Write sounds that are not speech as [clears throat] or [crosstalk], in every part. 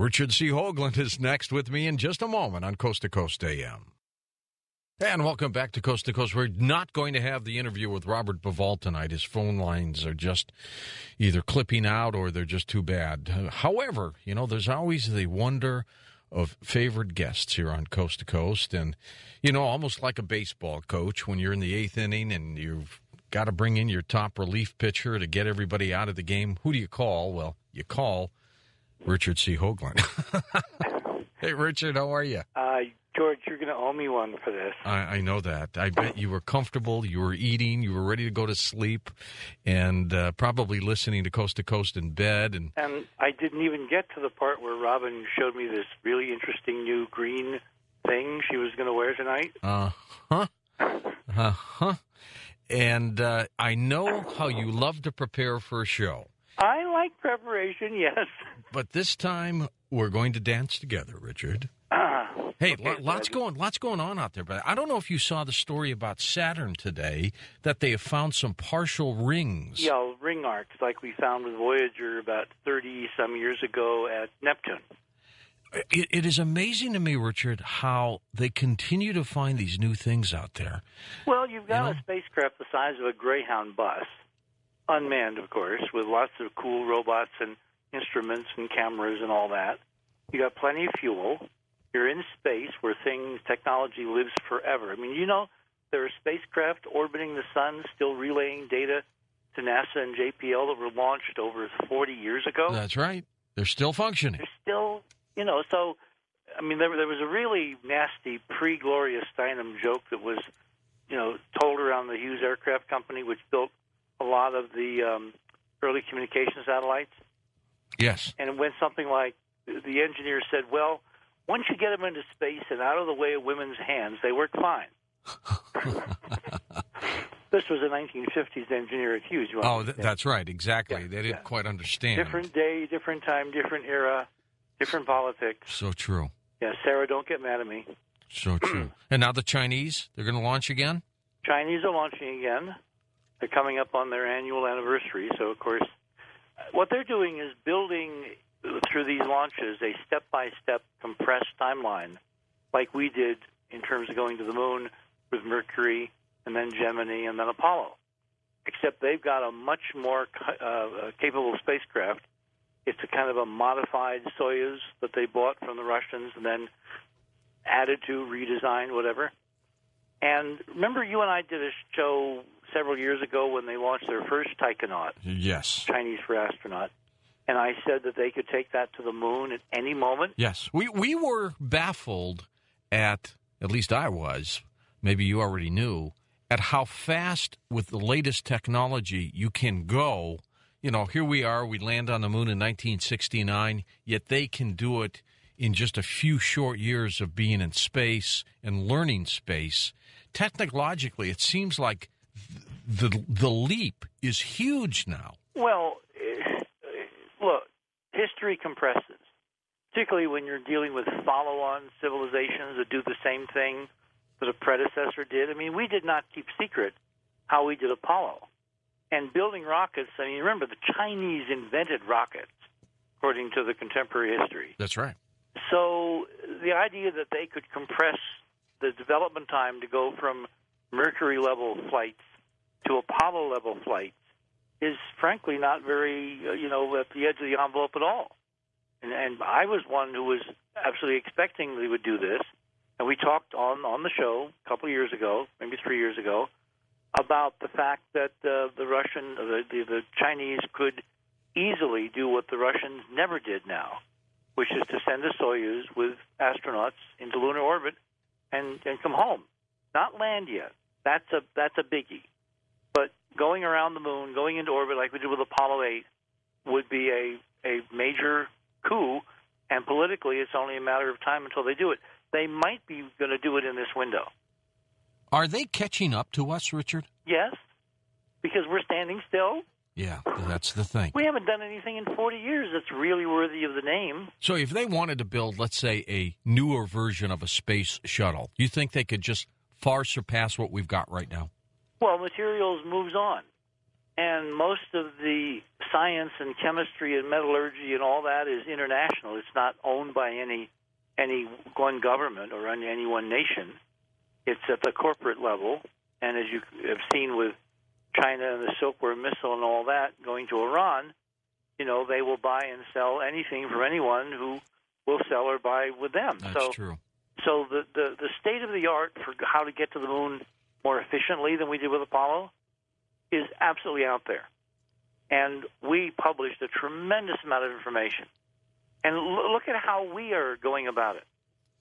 Richard C. Hoagland is next with me in just a moment on Coast to Coast AM. And welcome back to Coast to Coast. We're not going to have the interview with Robert Bauval tonight. His phone lines are just either clipping out or they're just too bad. However, you know, there's always the wonder of favored guests here on Coast to Coast. And, you know, almost like a baseball coach when you're in the eighth inning and you've got to bring in your top relief pitcher to get everybody out of the game. Who do you call? Well, you call Richard C. Hoagland. [laughs] hey, Richard, how are you? Uh, George, you're going to owe me one for this. I, I, know that. I bet you were comfortable, you were eating, you were ready to go to sleep, and uh, probably listening to Coast to Coast in bed. And and I didn't even get to the part where Robin showed me this really interesting new green thing she was going to wear tonight. Uh huh. Uh huh. And uh, I know how you love to prepare for a show. Like preparation, yes. But this time we're going to dance together, Richard. Uh, hey, okay, lots going lots going on out there. But I don't know if you saw the story about Saturn today that they have found some partial rings. Yeah, ring arcs like we found with Voyager about thirty some years ago at Neptune. It, it is amazing to me, Richard, how they continue to find these new things out there. Well, you've got You know? a spacecraft the size of a Greyhound bus, unmanned, of course, with lots of cool robots and instruments and cameras and all that. You got plenty of fuel. You're in space where things, technology lives forever. I mean, you know, there are spacecraft orbiting the sun, still relaying data to NASA and JPL that were launched over 40 years ago. That's right. They're still functioning. They're still, you know, so I mean, there, there was a really nasty pre-Gloria Steinem joke that was, you know, told around the Hughes Aircraft Company, which built a lot of the um, early communication satellites. Yes. And it went something like the engineer said, "Well, once you get them into space and out of the way of women's hands, they work fine." [laughs] this was a 1950s engineer at Hughes. Oh, th- that's right. Exactly. Yeah, they didn't yeah. quite understand. different day, different time, different era, different politics. So true. Yeah, Sarah, don't get mad at me. So true. [clears throat] and now the Chinese, they're going to launch again? Chinese are launching again. They're coming up on their annual anniversary. So, of course, what they're doing is building through these launches a step by step compressed timeline, like we did in terms of going to the moon with Mercury and then Gemini and then Apollo. Except they've got a much more uh, uh, capable spacecraft. It's a kind of a modified Soyuz that they bought from the Russians and then added to, redesigned, whatever. And remember, you and I did a show several years ago when they launched their first taikonaut, Yes. Chinese for astronaut, and I said that they could take that to the moon at any moment. Yes. We, we were baffled at, at least I was, maybe you already knew, at how fast with the latest technology you can go. You know, here we are, we land on the moon in 1969, yet they can do it in just a few short years of being in space and learning space. Technologically, it seems like the the leap is huge now. Well, eh, look, history compresses, particularly when you're dealing with follow-on civilizations that do the same thing that a predecessor did. I mean, we did not keep secret how we did Apollo. And building rockets, I mean, remember, the Chinese invented rockets, according to the contemporary history. That's right. So the idea that they could compress the development time to go from Mercury level flights to Apollo level flights is frankly not very, uh, you know, at the edge of the envelope at all. And, and I was one who was absolutely expecting they would do this. And we talked on on the show a couple of years ago, maybe three years ago, about the fact that uh, the Russian, uh, the, the the Chinese could easily do what the Russians never did now, which is to send a Soyuz with astronauts into lunar orbit and and come home, not land yet. That's a that's a biggie. Going around the moon, going into orbit like we did with Apollo 8, would be a a major coup. And politically, it's only a matter of time until they do it. They might be going to do it in this window. Are they catching up to us, Richard? Yes, because we're standing still. Yeah, that's the thing. We haven't done anything in 40 years that's really worthy of the name. So if they wanted to build, let's say, a newer version of a space shuttle, you think they could just far surpass what we've got right now? Well, materials moves on, and most of the science and chemistry and metallurgy and all that is international. It's not owned by any any one government or any one nation. It's at the corporate level, and as you have seen with China and the Silkworm missile and all that going to Iran, you know they will buy and sell anything from anyone who will sell or buy with them. That's so, true. So the, the the state of the art for how to get to the moon more efficiently than we did with Apollo is absolutely out there. And we published a tremendous amount of information. And l- look at how we are going about it.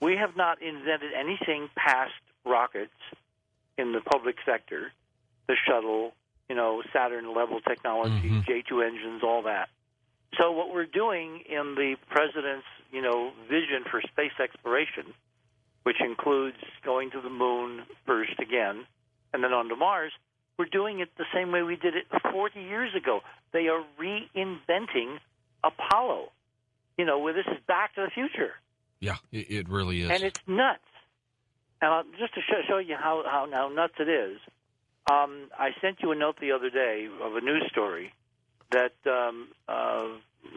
We have not invented anything past rockets in the public sector, the shuttle, you know, Saturn level technology, Mhm. J2 engines, all that. So what we're doing in the president's, you know, vision for space exploration, which includes going to the moon first again, and then on to Mars, we're doing it the same way we did it 40 years ago. They are reinventing Apollo. You know, where this is Back to the Future, Yeah, it, it really is. and it's nuts. And I'll, just to show, show you how, how how nuts it is, um, I sent you a note the other day of a news story that um, uh,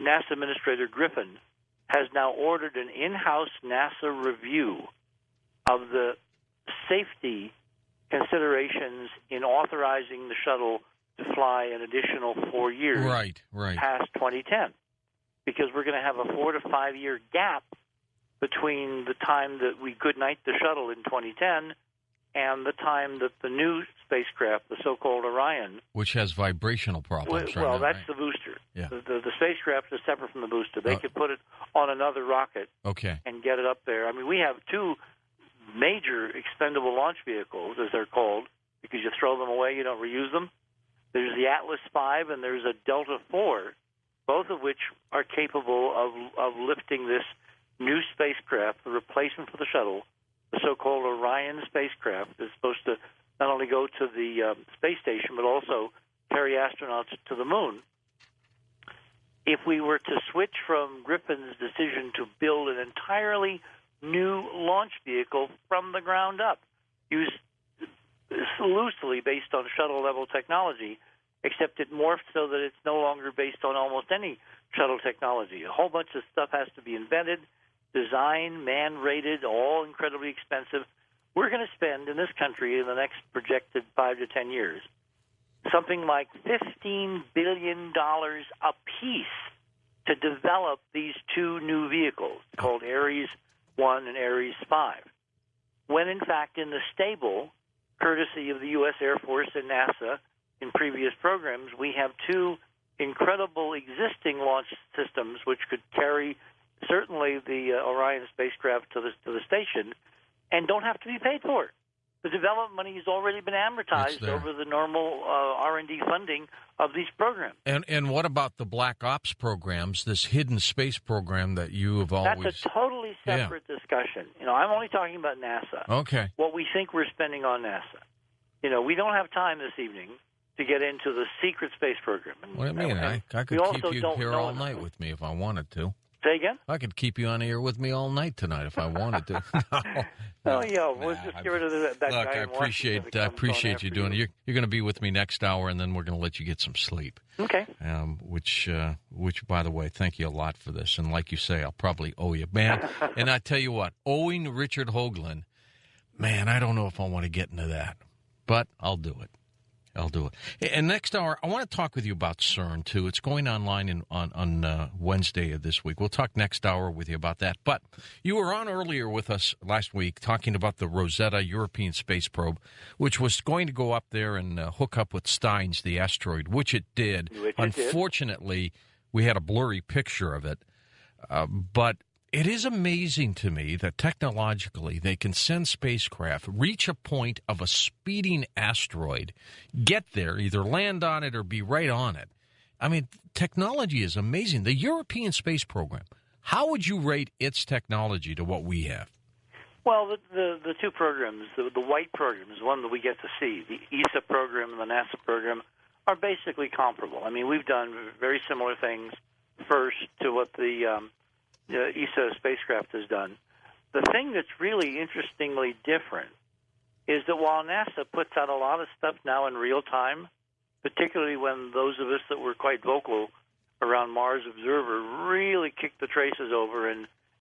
NASA Administrator Griffin has now ordered an in-house NASA review of the safety considerations in authorizing the shuttle to fly an additional four years right, right. past 2010 because we're going to have a four to five year gap between the time that we goodnight the shuttle in 2010 and the time that the new spacecraft, the so-called Orion, Which has vibrational well, problems right well now, that's right? the booster. Yeah. The, the, the spacecraft is separate from the booster. They Oh. could put it on another rocket Okay. and get it up there. I mean, we have two major expendable launch vehicles, as they're called, because you throw them away, you don't reuse them. There's the Atlas V and there's a Delta IV, both of which are capable of of lifting this new spacecraft, the replacement for the shuttle, the so-called Orion spacecraft, is supposed to not only go to the um, space station but also carry astronauts to the moon. If we were to switch from Griffin's decision to build an entirely new launch vehicle from the ground up, used loosely based on shuttle level technology, except it morphed so that it's no longer based on almost any shuttle technology. A whole bunch of stuff has to be invented, designed, man rated, all incredibly expensive. We're going to spend in this country in the next projected five to ten years something like $15 billion a piece to develop these two new vehicles called Ares 1 and Ares 5. When in fact, in the stable, courtesy of the U.S. Air Force and NASA in previous programs, we have two incredible existing launch systems which could carry certainly the uh, Orion spacecraft to the, to the station and don't have to be paid for. The development money has already been amortized over the normal uh, R&D funding of these programs. And and what about the Black Ops programs, this hidden space program that you have always That's a totally Yeah. separate discussion. You know, I'm only talking about NASA. Okay. What we think we're spending on NASA. You know, we don't have time this evening to get into the secret space program. And- What do you mean? I, I could keep you here all night with me if I wanted to. Say again? I could keep you on here with me all night tonight if I wanted to. [laughs] [laughs] no, Oh yeah, we'll Nah, just get rid of that, that Look, guy I appreciate I appreciate you doing it. You're, you're going to be with me next hour, and then we're going to let you get some sleep. Okay. Um, which, uh, which, by the way, thank you a lot for this. And like you say, I'll probably owe you, man. [laughs] and I tell you what, owing Richard Hoagland, man, I don't know if I want to get into that, but I'll do it. I'll do it. And next hour, I want to talk with you about CERN too. It's going online in, on on uh, Wednesday of this week. We'll talk next hour with you about that. But you were on earlier with us last week talking about the Rosetta European Space Probe, which was going to go up there and uh, hook up with Steins, the asteroid, which it did. Which it did. Unfortunately, we had a blurry picture of it. Uh, but it is amazing to me that technologically they can send spacecraft, reach a point of a speeding asteroid, get there, either land on it or be right on it. I mean, technology is amazing. The European Space Program, how would you rate its technology to what we have? Well, the, the the two programs, the the white program is one that we get to see. The ESA program and the NASA program are basically comparable. I mean, we've done very similar things first to what the um, uh, ESA spacecraft has done. The thing that's really interestingly different is that while NASA puts out a lot of stuff now in real time, particularly when those of us that were quite vocal around Mars Observer really kicked the traces over and